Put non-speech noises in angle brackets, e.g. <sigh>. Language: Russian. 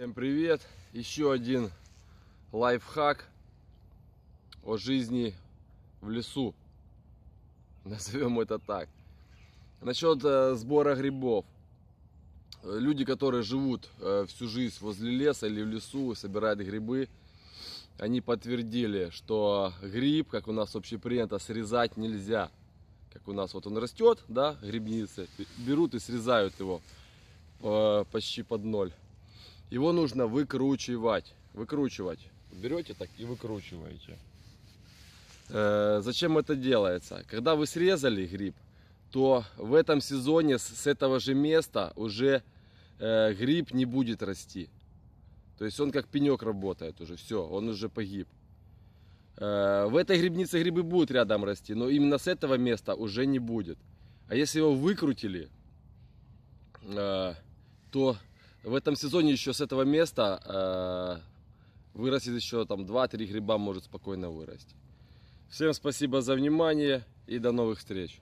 Всем привет! Еще один лайфхак о жизни в лесу. <laughs> Назовем это так. Насчет э, сбора грибов. Люди, которые живут э, всю жизнь возле леса или в лесу, собирают грибы, они подтвердили, что гриб, как у нас общепринято, срезать нельзя. Как у нас вот он растет, да, грибницы, берут и срезают его э, почти под ноль. Его нужно выкручивать. Выкручивать. Берете так и выкручиваете. Э, зачем это делается? Когда вы срезали гриб, то в этом сезоне с, этого же места уже э, гриб не будет расти. То есть он как пенек работает уже. Все, он уже погиб. Э, в этой грибнице грибы будут рядом расти, но именно с этого места уже не будет. А если его выкрутили, э, то в этом сезоне еще с этого места э, вырастет еще там 2-3 гриба может спокойно вырасти. Всем спасибо за внимание и до новых встреч.